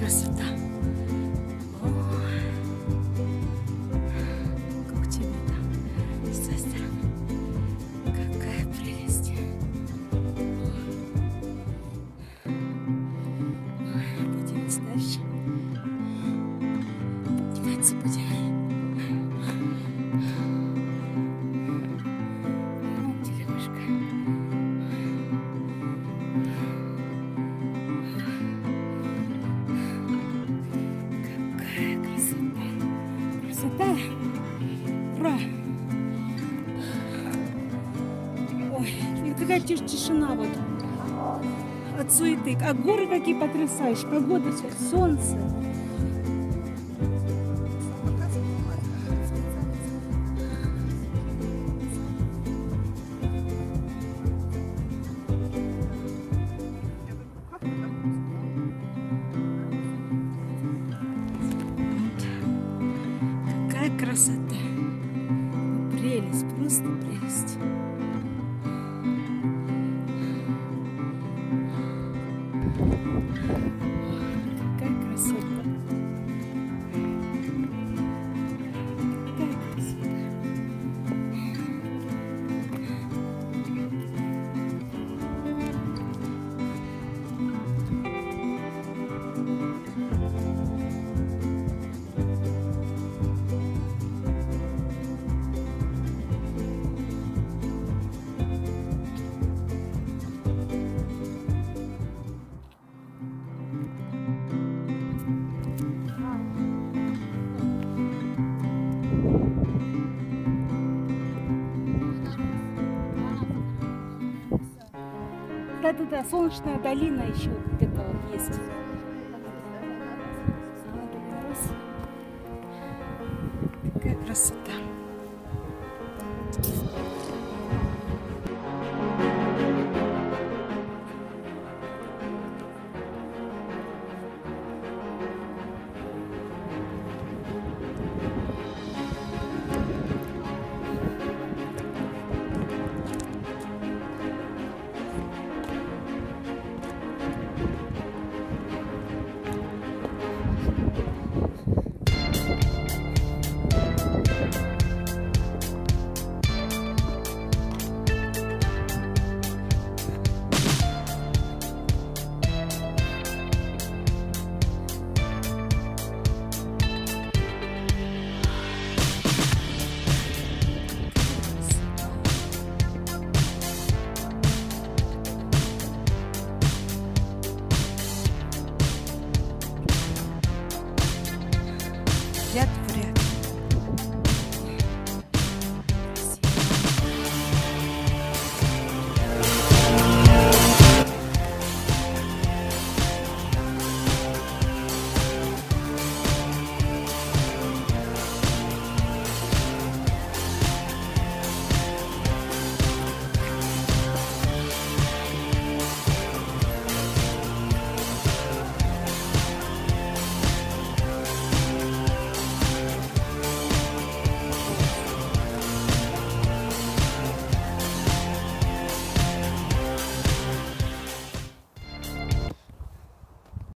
красота. Ой. Красота! Красота! Ура! Ой, и какая тиш- тишина вот от суеты. А горы какие потрясающие. Погода, солнце. Какая красота! Прелесть, просто прелесть. Да-да-да, солнечная долина еще где-то вот есть. Раз. Какая красота.